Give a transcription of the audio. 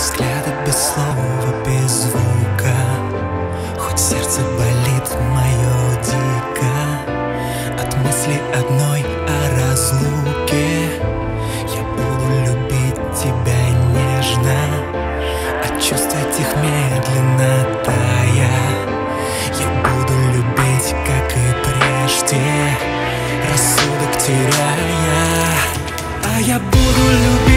взгляда без слова, без звука. Хоть сердце болит мое дико. От мысли одной о разлуке. Я буду любить тебя нежно. А От чувств этих медленно тая. Я буду любить, как и прежде. Рассудок теряя. А я буду любить